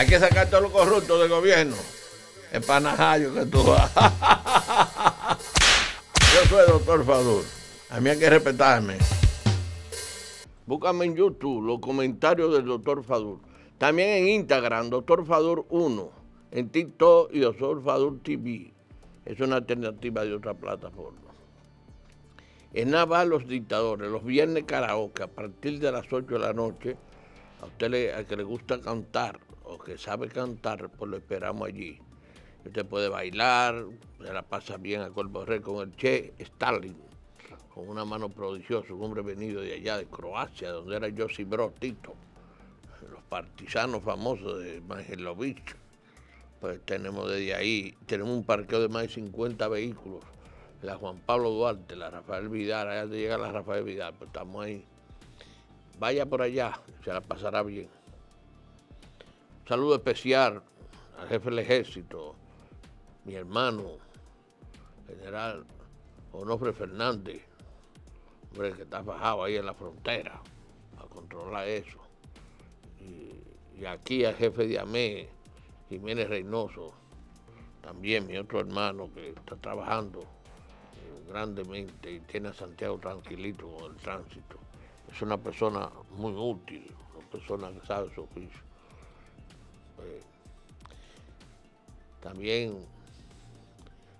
Hay que sacar todos los corruptos del gobierno. Es panajayo que tú. Yo soy el doctor Fadur. A mí hay que respetarme. Búscame en YouTube los comentarios del doctor Fadur. También en Instagram, doctor Fadur 1. En TikTok y doctor Fadur TV. Es una alternativa de otra plataforma. En Naval los dictadores, los viernes karaoke, a partir de las 8 de la noche, a usted a que le gusta cantar o que sabe cantar, pues lo esperamos allí. Usted puede bailar, se la pasa bien a Cuerpo Rey con el Che Stalin, con una mano prodigiosa, un hombre venido de allá, de Croacia, donde era Josip Broz Tito, los partisanos famosos de Mangelovich. Pues tenemos desde ahí, tenemos un parqueo de más de 50 vehículos, la Juan Pablo Duarte, la Rafael Vidal, allá llega la Rafael Vidal, pues estamos ahí. Vaya por allá, se la pasará bien saludo especial al jefe del ejército, mi hermano, general Onofre Fernández, hombre que está bajado ahí en la frontera a controlar eso. Y, aquí al jefe de AME, Jiménez Reynoso, también mi otro hermano que está trabajando eh, grandemente y tiene a Santiago tranquilito con el tránsito. Es una persona muy útil, una persona que sabe su oficio. Eh, también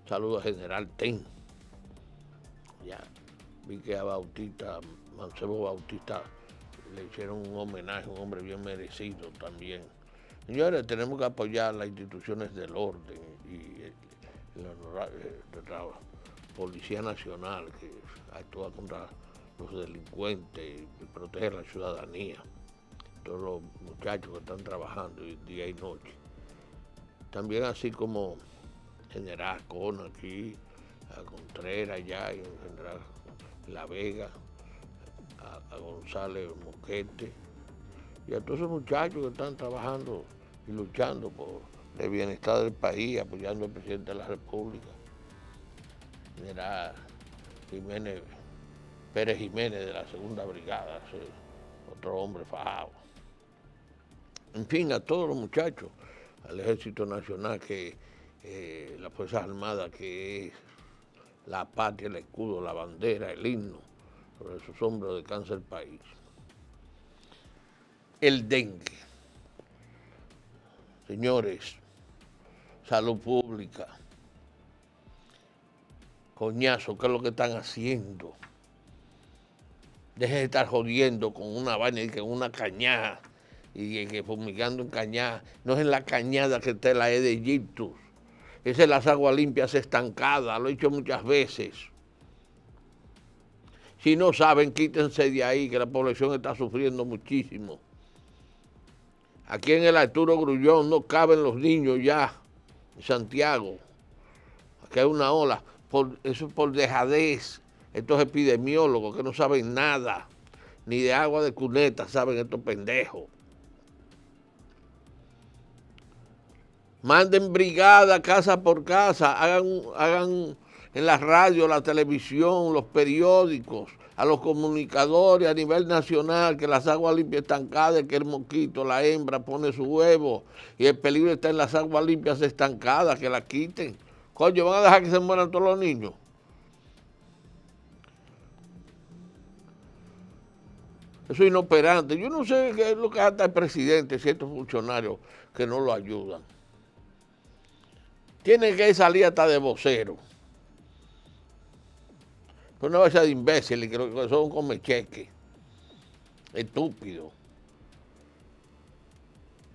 saludo a General Ten. Ya vi que a Bautista, Mancebo Bautista, le hicieron un homenaje, un hombre bien merecido también. Señores, tenemos que apoyar las instituciones del orden y la, Policía Nacional que actúa contra los delincuentes y protege a la ciudadanía todos los muchachos que están trabajando día y noche. También así como General Cona aquí, a Contreras allá, y General La Vega, a, González Moquete, y a todos esos muchachos que están trabajando y luchando por el bienestar del país, apoyando al presidente de la República. General Jiménez, Pérez Jiménez de la Segunda Brigada, otro hombre fajado en fin, a todos los muchachos, al Ejército Nacional, que eh, la Fuerza Armada, que es la patria, el escudo, la bandera, el himno, sobre sus hombros descansa el país. El dengue. Señores, salud pública, coñazo, ¿qué es lo que están haciendo? Dejen de estar jodiendo con una vaina y con una cañada y que fumigando en cañada, no es en la cañada que está la E de Egiptus, es en las aguas limpias estancadas, lo he dicho muchas veces. Si no saben, quítense de ahí, que la población está sufriendo muchísimo. Aquí en el Arturo Grullón no caben los niños ya, en Santiago. Aquí hay una ola. Eso es por dejadez. Estos epidemiólogos que no saben nada, ni de agua de cuneta saben estos pendejos. Manden brigada casa por casa, hagan, hagan en la radio, la televisión, los periódicos, a los comunicadores a nivel nacional que las aguas limpias estancadas, que el mosquito, la hembra pone su huevo y el peligro está en las aguas limpias estancadas, que la quiten. Coño, van a dejar que se mueran todos los niños. Eso es inoperante. Yo no sé qué es lo que hace el presidente, ciertos funcionarios que no lo ayudan tiene que salir hasta de vocero. Pues no va a ser de imbécil, que son come cheque. Estúpido.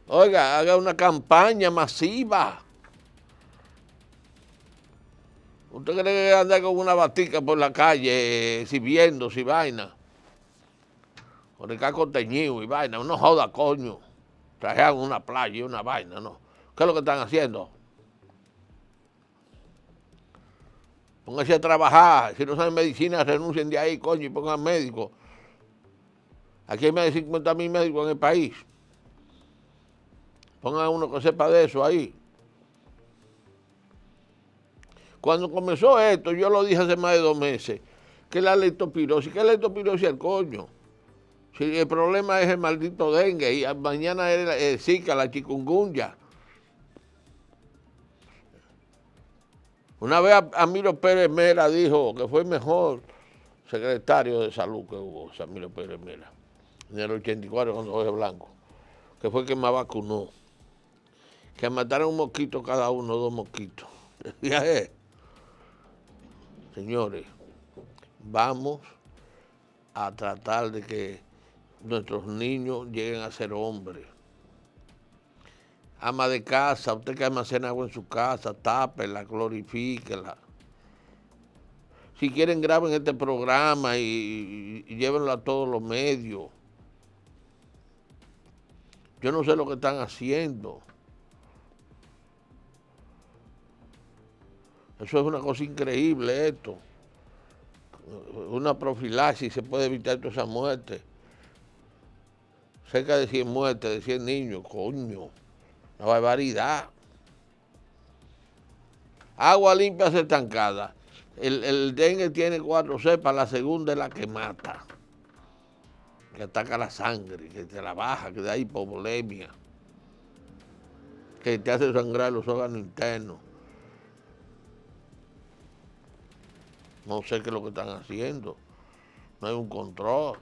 Oiga, haga una campaña masiva. ¿Usted cree que anda con una batica por la calle, eh, si vaina? Con el caco teñido y vaina. No joda, coño. Trajeron una playa y una vaina, ¿no? ¿Qué es lo que están haciendo? Pónganse a trabajar. Si no saben medicina, renuncien de ahí, coño, y pongan médicos. Aquí hay más de 50 mil médicos en el país. Pongan uno que sepa de eso ahí. Cuando comenzó esto, yo lo dije hace más de dos meses, que la leptospirosis, que la leptospirosis el coño. Si el problema es el maldito dengue y mañana es el Zika, la chikungunya. Una vez Amiro Pérez Mera dijo que fue el mejor secretario de salud que hubo, Samiro Pérez Mera, en el 84 cuando fue Blanco, que fue el que más vacunó. Que mataron un mosquito cada uno, dos mosquitos. Señores, vamos a tratar de que nuestros niños lleguen a ser hombres. Ama de casa, usted que almacena agua en su casa, tápela, glorifíquela. Si quieren, graben este programa y, llévenlo a todos los medios. Yo no sé lo que están haciendo. Eso es una cosa increíble esto. Una profilaxis se puede evitar toda esa muerte. Cerca de 100 muertes, de 100 niños, coño. Una barbaridad. Agua limpia se estancada. El, el dengue tiene cuatro cepas, la segunda es la que mata. Que ataca la sangre, que te la baja, que da hipovolemia. Que te hace sangrar los órganos internos. No sé qué es lo que están haciendo. No hay un control.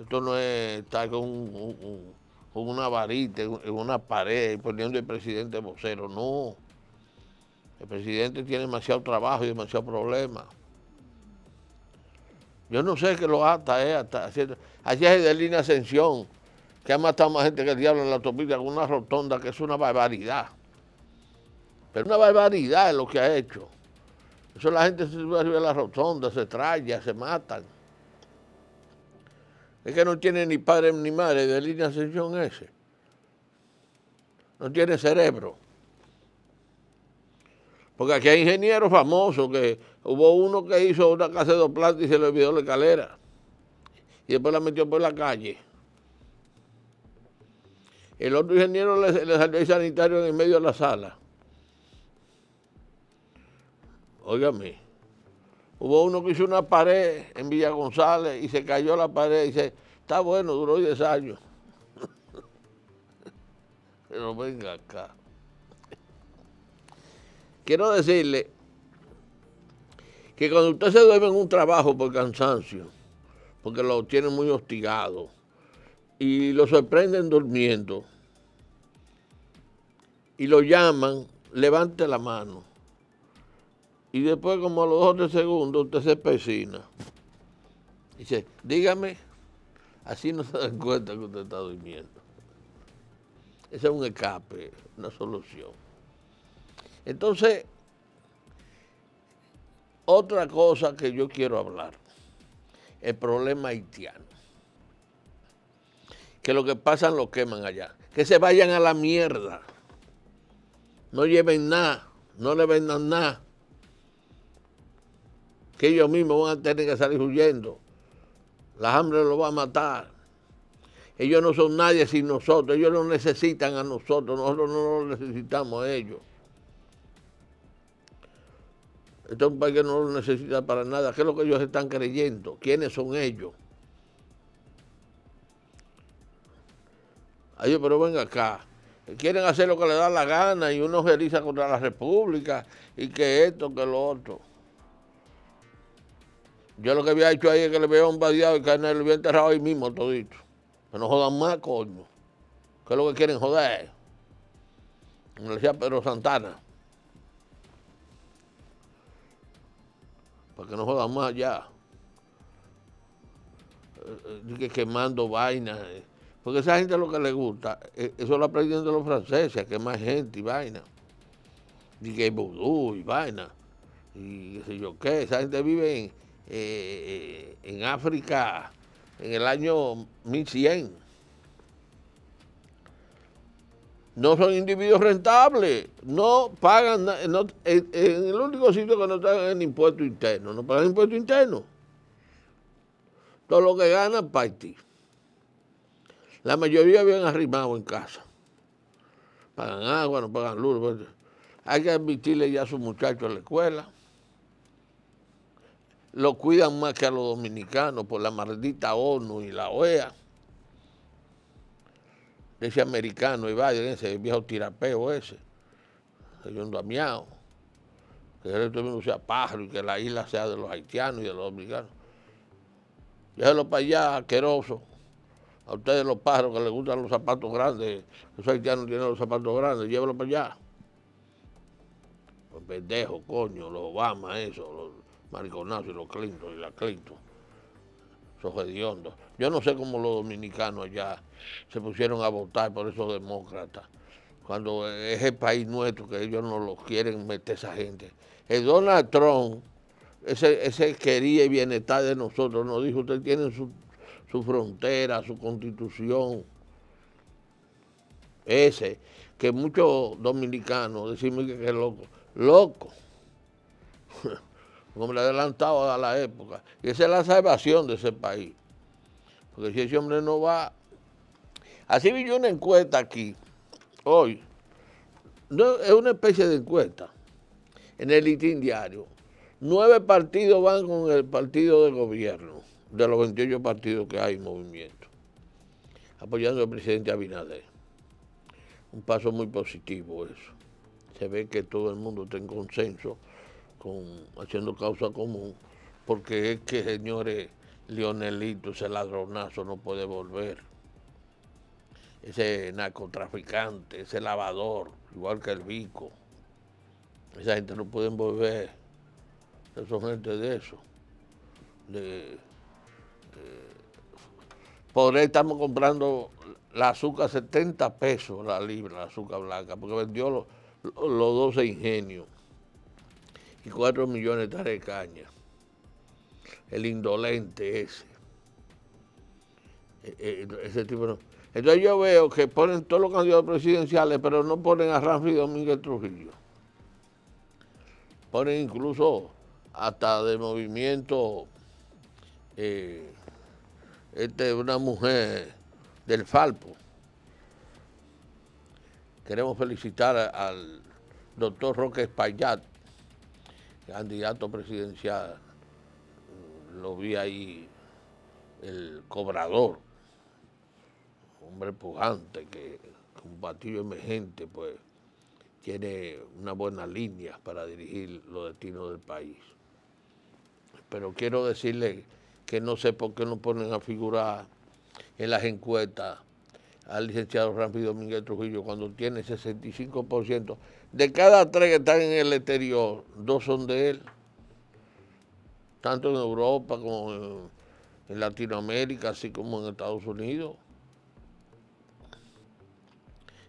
Esto no es estar con, una varita en una pared poniendo el presidente vocero. No. El presidente tiene demasiado trabajo y demasiado problema. Yo no sé qué lo ata, eh, hasta haciendo. Así es de línea Ascensión, que ha matado más gente que el diablo en la autopista con una rotonda, que es una barbaridad. Pero una barbaridad es lo que ha hecho. Eso la gente se sube de la rotonda, se trae, se matan. Es que no tiene ni padre ni madre de línea ascensión ese. No tiene cerebro. Porque aquí hay ingenieros famosos que hubo uno que hizo una casa de dos plantas y se le olvidó la escalera. Y después la metió por la calle. El otro ingeniero le, le salió el sanitario en el medio de la sala. Óigame, hubo uno que hizo una pared en Villa González y se cayó la pared y dice, está bueno, duró 10 años. Pero venga acá. Quiero decirle que cuando usted se duerme en un trabajo por cansancio, porque lo tiene muy hostigado, y lo sorprenden durmiendo, y lo llaman, levante la mano y después como a los dos de segundos usted se pecina. Dice, dígame, así no se dan cuenta que usted está durmiendo. Ese es un escape, una solución. Entonces, otra cosa que yo quiero hablar, el problema haitiano. Que lo que pasa lo queman allá. Que se vayan a la mierda. No lleven nada, no le vendan nada que ellos mismos van a tener que salir huyendo. La hambre los va a matar. Ellos no son nadie sin nosotros, ellos no necesitan a nosotros, nosotros no los necesitamos a ellos. Este es un país que no lo necesita para nada. ¿Qué es lo que ellos están creyendo? ¿Quiénes son ellos? Ay, pero venga acá. Quieren hacer lo que les da la gana y uno realiza contra la República y que esto, que lo otro. Yo lo que había hecho ahí es que le había bombardeado y carne lo había enterrado ahí mismo todito. Que no jodan más, coño. ¿Qué es lo que quieren joder? Me decía Pedro Santana. Para que no jodan más ya. Eh, eh, que quemando vainas. Eh. Porque esa gente lo que le gusta, eso lo aprendieron de los franceses, que más gente y vaina. Y que vudú y vaina. Y qué sé yo qué. Esa gente vive en eh, en África en el año 1100. No son individuos rentables, no pagan, no, en, el único sitio que no pagan el impuesto interno, no pagan impuesto interno. Todo lo que ganan para ti. La mayoría viven arrimados en casa. Pagan agua, no pagan luz. Pues, hay que admitirle ya a sus muchachos a la escuela lo cuidan más que a los dominicanos por la maldita ONU y la OEA. Ese americano y Biden, ese viejo tirapeo ese, señor Damiao, que el mundo sea pájaro y que la isla sea de los haitianos y de los dominicanos. Déjelo para allá, asqueroso. A ustedes los pájaros que les gustan los zapatos grandes, los haitianos tienen los zapatos grandes, llévelo para allá. Los pendejos, coño, los Obama, eso, los mariconazos y los Clinton y la Clinton. Esos hediondos. Yo no sé cómo los dominicanos allá se pusieron a votar por esos demócratas, cuando es el país nuestro que ellos no lo quieren meter esa gente. El Donald Trump, ese, quería y bienestar de nosotros, nos dijo, usted tiene su, su frontera, su constitución. Ese, que muchos dominicanos decimos que es loco. Loco. Como le adelantado a la época. Y esa es la salvación de ese país. Porque si ese hombre no va... Así vi yo una encuesta aquí, hoy. Es una especie de encuesta en el litín diario. Nueve partidos van con el partido de gobierno, de los 28 partidos que hay en movimiento, apoyando al presidente Abinader. Un paso muy positivo eso. Se ve que todo el mundo está en consenso, con, haciendo causa común, porque es que, señores, Leonelito, ese ladronazo no puede volver. Ese narcotraficante, ese lavador, igual que el Vico. Esa gente no puede volver. Son gente de eso. Por ahí estamos comprando la azúcar 70 pesos la libra, la azúcar blanca, porque vendió los, los 12 ingenios y 4 millones de caña el indolente ese. E, e, ese tipo no. Entonces yo veo que ponen todos los candidatos presidenciales, pero no ponen a Ramfi Domínguez Trujillo. Ponen incluso hasta de movimiento eh, este, una mujer del Falpo. Queremos felicitar al doctor Roque Espaillat, candidato presidencial lo vi ahí el cobrador, hombre pujante que un partido emergente pues tiene una buena línea para dirigir los destinos del país. Pero quiero decirle que no sé por qué no ponen a figurar en las encuestas al licenciado Ramiro Domínguez Trujillo cuando tiene 65%. De cada tres que están en el exterior, dos son de él tanto en Europa como en, Latinoamérica, así como en Estados Unidos.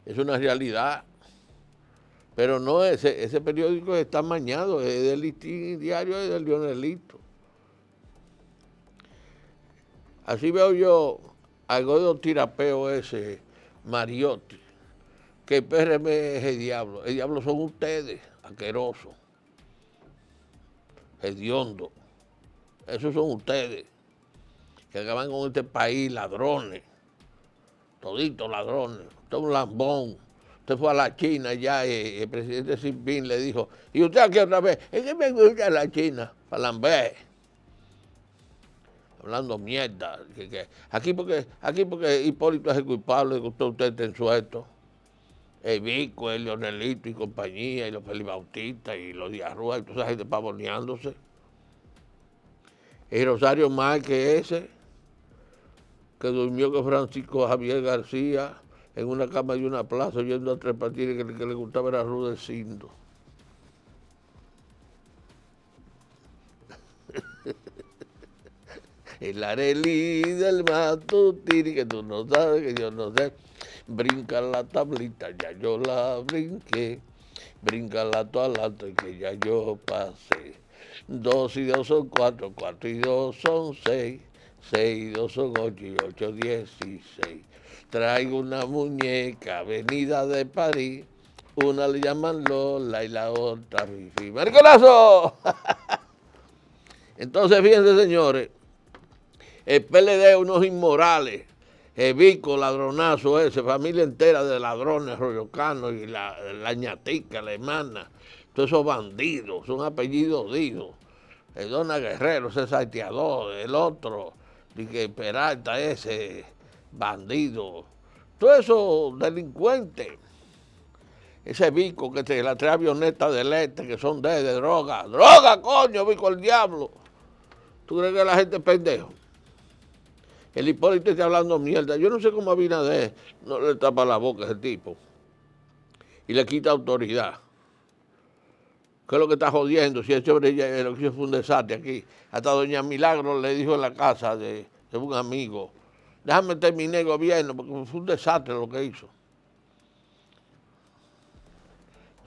Es una realidad. Pero no, ese, ese periódico está mañado, es del listín diario, es del Lionelito. Así veo yo al godo tirapeo ese, Mariotti, que el PRM es el diablo. El diablo son ustedes, asquerosos, hediondo. Esos son ustedes, que acaban con este país ladrones, toditos ladrones. Usted es un lambón. Usted fue a la China ya y el presidente Xi Jinping le dijo, ¿y usted aquí otra vez? Es que me gusta la China, para lamber. Hablando mierda. aquí porque aquí porque Hipólito es el culpable de que usted, usted esté en suelto. El Vico, el Leonelito y compañía, y los Felipe Bautista y los Díaz Rúa y toda esa gente pavoneándose el Rosario que ese, que durmió con Francisco Javier García en una cama de una plaza oyendo a tres patines que, que le gustaba era Rudecindo. El arelí del matutini, que tú no sabes, que yo no sé. Brinca la tablita, ya yo la brinqué. Brinca la toalata, que ya yo pasé. Dos y dos son cuatro, cuatro y dos son seis, seis y dos son ocho y ocho dieciséis. Traigo una muñeca venida de París, una le llaman Lola y la otra Fifi. ¡Marcolazo! Entonces, fíjense, señores, el PLD unos inmorales, el Vico, ladronazo ese, familia entera de ladrones, rollocanos y la, la ñatica, la hermana, todos esos bandidos, son apellidos didos. el Dona Guerrero, ese salteador, el otro, que Peralta ese bandido, todos esos delincuentes, ese bico que te la trae avioneta del este, que son de, de droga, droga, coño, bico el diablo. ¿Tú crees que la gente es pendejo? El Hipólito está hablando mierda. Yo no sé cómo de no le tapa la boca a ese tipo. Y le quita autoridad. ¿Qué es lo que está jodiendo? Si ese hombre ya, lo que fue un desastre aquí. Hasta doña Milagro le dijo en la casa de, de un amigo, déjame terminar el gobierno porque fue un desastre lo que hizo.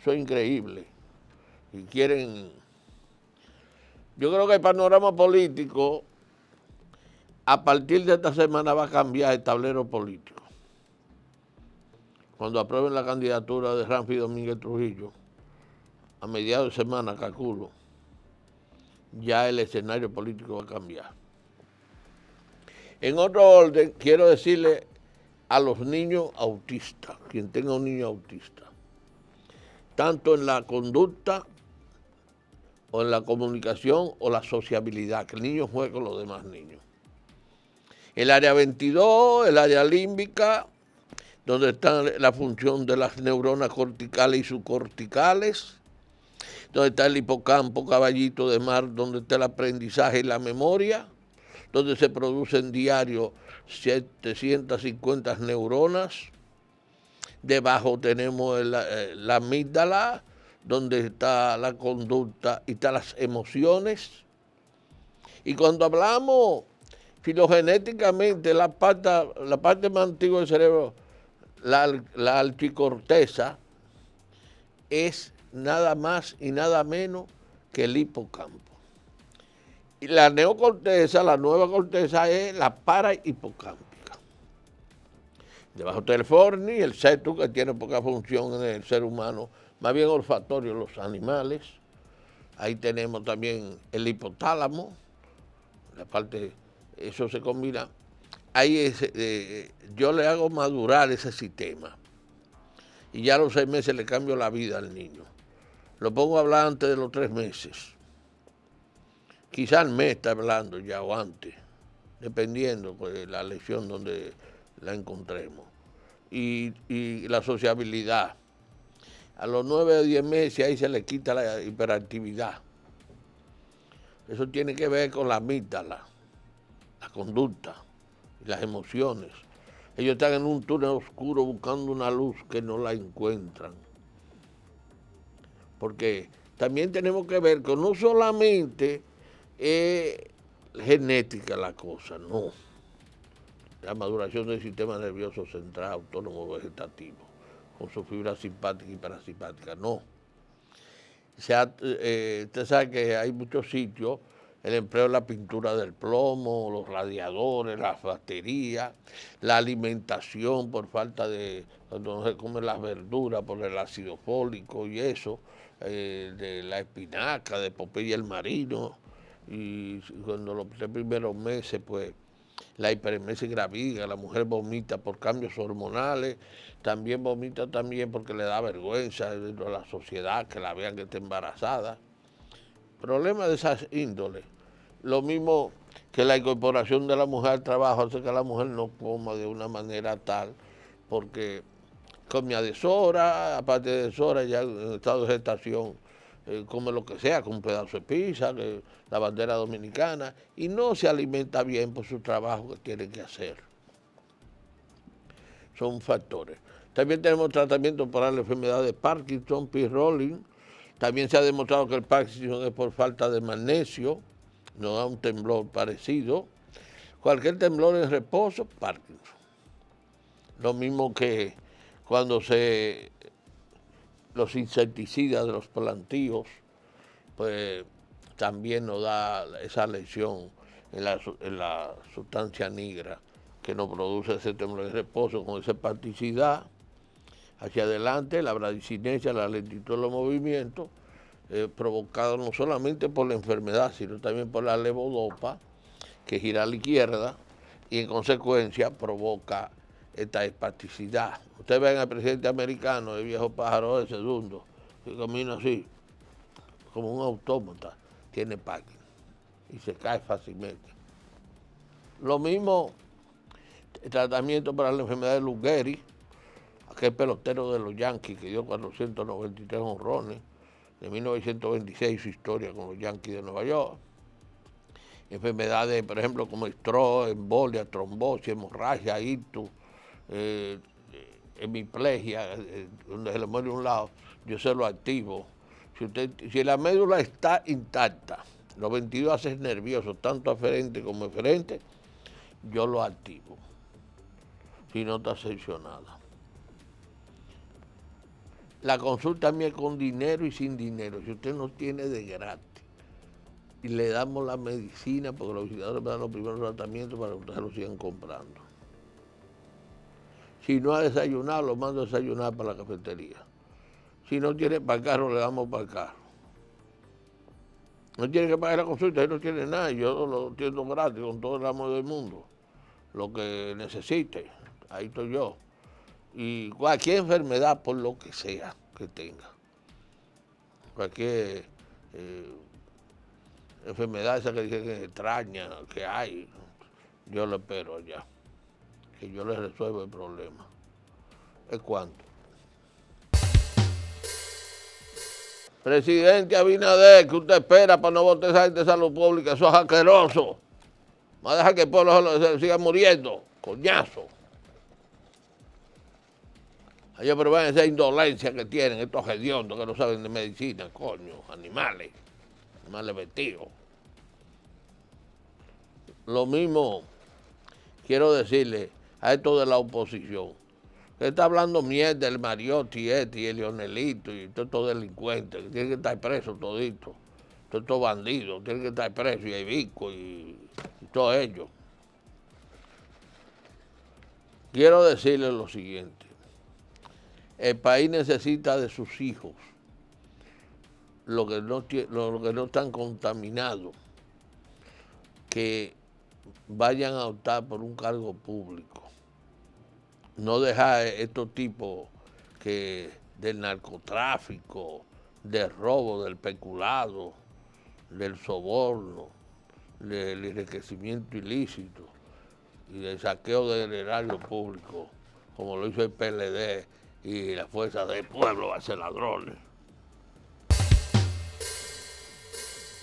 Eso es increíble. Y quieren... Yo creo que el panorama político a partir de esta semana va a cambiar el tablero político. Cuando aprueben la candidatura de Ramfi Domínguez Trujillo, a mediados de semana, calculo, ya el escenario político va a cambiar. En otro orden, quiero decirle a los niños autistas, quien tenga un niño autista, tanto en la conducta o en la comunicación o la sociabilidad, que el niño juegue con los demás niños el área 22, el área límbica, donde está la función de las neuronas corticales y subcorticales, donde está el hipocampo, caballito de mar, donde está el aprendizaje y la memoria, donde se producen diario 750 neuronas. Debajo tenemos eh, la amígdala, donde está la conducta y están las emociones. Y cuando hablamos filogenéticamente la parte, la parte más antigua del cerebro, la, la alquicorteza, es nada más y nada menos que el hipocampo. Y la neocorteza, la nueva corteza, es la parahipocámpica. Debajo está el forni, el cetu, que tiene poca función en el ser humano, más bien olfatorio los animales. Ahí tenemos también el hipotálamo, la parte eso se combina. Ahí eh, yo le hago madurar ese sistema y ya a los seis meses le cambio la vida al niño. Lo pongo a hablar antes de los tres meses. Quizás me está hablando ya o antes, dependiendo pues, de la lesión donde la encontremos. Y, y la sociabilidad. A los nueve o diez meses ahí se le quita la hiperactividad. Eso tiene que ver con la amígdala la conducta las emociones. Ellos están en un túnel oscuro buscando una luz que no la encuentran. Porque también tenemos que ver que no solamente es genética la cosa, no. La maduración del sistema nervioso central, autónomo, vegetativo, con su fibra simpática y parasimpática, no. Eh, usted sabe que hay muchos sitios el empleo de la pintura del plomo, los radiadores, las baterías, la alimentación por falta de, no se comen las verduras por el ácido fólico y eso, eh, de la espinaca, de Popeye el marino, y cuando los tres primeros meses, pues, la hiperemesis gravídica, la mujer vomita por cambios hormonales, también vomita también porque le da vergüenza a la sociedad que la vean que está embarazada. Problemas de esas índoles lo mismo que la incorporación de la mujer al trabajo hace que la mujer no coma de una manera tal, porque come a deshora, aparte de deshora, ya en estado de gestación, eh, come lo que sea, con un pedazo de pizza, la bandera dominicana, y no se alimenta bien por su trabajo que tiene que hacer. Son factores. También tenemos tratamiento para la enfermedad de Parkinson, P. Rolling. También se ha demostrado que el Parkinson es por falta de magnesio nos da un temblor parecido. Cualquier temblor en reposo, Parkinson. Lo mismo que cuando se los insecticidas de los plantíos, pues también nos da esa lesión en la, sustancia negra que nos produce ese temblor en reposo con esa particidad hacia adelante, la bradicinesia, la lentitud de los movimientos, eh, provocado no solamente por la enfermedad, sino también por la levodopa, que gira a la izquierda y en consecuencia provoca esta espasticidad. Ustedes ven al presidente americano, el viejo pájaro ese segundo, que camina así, como un autómata, tiene Parkinson. y se cae fácilmente. Lo mismo, el tratamiento para la enfermedad de Lou aquel pelotero de los Yankees que dio 493 honrones, de 1926 su historia con los Yankees de Nueva York. Enfermedades, por ejemplo, como estro, embolia, trombosis, hemorragia, ictus, eh, hemiplegia, eh, donde se le muere un lado, yo se lo activo. Si, usted, si la médula está intacta, los 22 haces nerviosos, tanto aferente como eferente, yo lo activo. Si no está seccionada. La consulta mía es con dinero y sin dinero. Si usted no tiene de gratis. Y le damos la medicina, porque los visitantes me dan los primeros tratamientos para que ustedes lo sigan comprando. Si no ha desayunado, lo mando a desayunar para la cafetería. Si no tiene para el carro, le damos para el carro. No tiene que pagar la consulta, él no tiene nada. Yo lo entiendo gratis con todo el amor del mundo. Lo que necesite, ahí estoy yo. Y cualquier enfermedad, por lo que sea que tenga. Cualquier eh, enfermedad esa que dicen que extraña, que hay, yo lo espero allá. Que yo le resuelva el problema. ¿Es cuánto? Presidente Abinader, ¿qué usted espera para no votar esa gente de salud pública? Eso es asqueroso. Va a dejar que el pueblo siga muriendo. Coñazo. Ellos pero esa indolencia que tienen estos hediondos que no saben de medicina, coño, animales, animales vestidos. Lo mismo quiero decirle a esto de la oposición está hablando mierda del Mariotti este y el Leonelito y todos estos delincuentes, que tienen que estar presos toditos, todos estos bandidos, tienen que estar presos y hay y, y todo ello. Quiero decirles lo siguiente, el país necesita de sus hijos, lo que no, lo que no están contaminados, que vayan a optar por un cargo público. No dejar estos tipos que del narcotráfico, del robo, del peculado, del soborno, del enriquecimiento ilícito y del saqueo del erario público, como lo hizo el PLD y la Fuerza del Pueblo a ser ladrones.